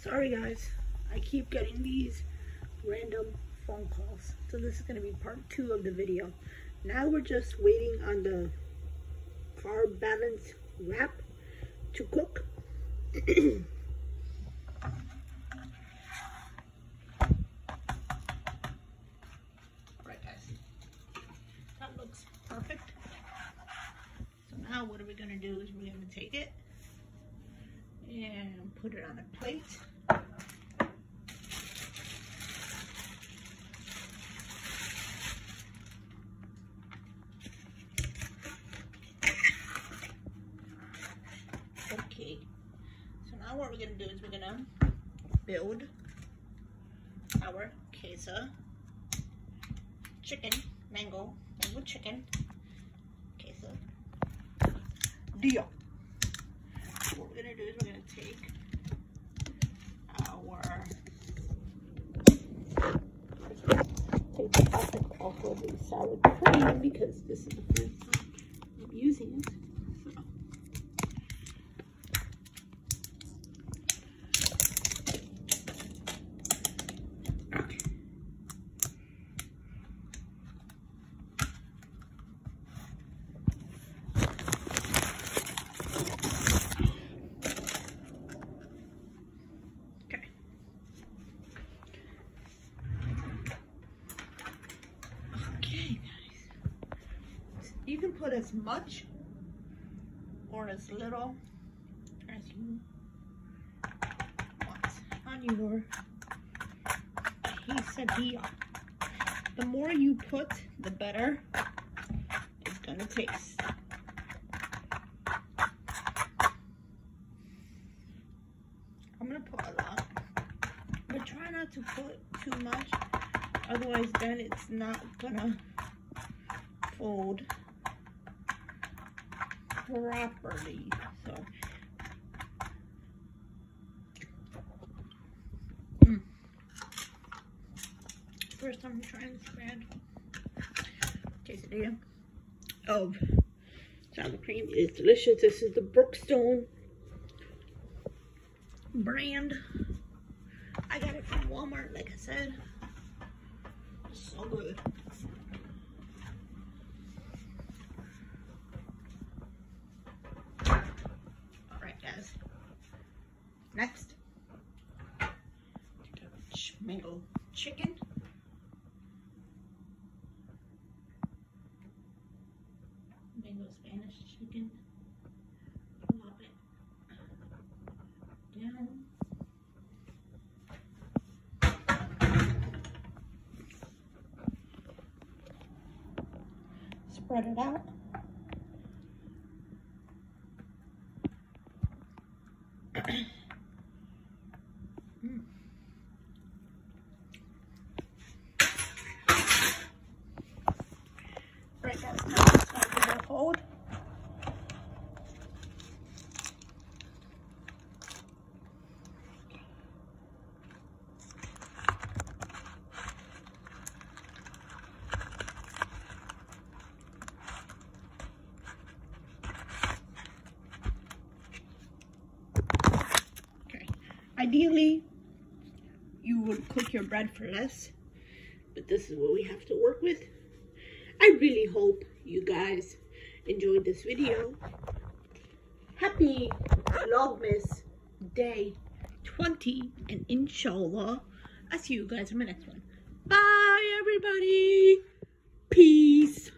Sorry guys, I keep getting these random phone calls. So this is going to be part two of the video. Now we're just waiting on the carb balance wrap to cook. Right guys, that looks perfect. So now what are we going to do is we're going to take it and put it on a plate. Okay, so now what we're gonna do is we're gonna build our queso chicken, mango, mango chicken, queso, deal what we're gonna do is we're gonna take our take the plastic off of the sour cream because this is the first time I'm using it. Put as much or as little as you want on your quesadilla. The more you put, the better it's gonna taste. I'm gonna put a lot, but try not to put too much. Otherwise, then it's not gonna fold properly. So, Mm. first time trying this brand quesadilla of sour cream. It's delicious. This is the Breakstone brand. I got it from Walmart, like I said. So good. Alright, guys. Next, mingle chicken. Mango Spanish chicken. Love it. Down. Spread it out. Mm. Right, guys, now it's time Okay. Ideally, you would cook your bread for less, but this is what we have to work with. I really hope you guys enjoyed this video. Happy Vlogmas Day 20, and inshallah, I'll see you guys in my next one. Bye, everybody. Peace.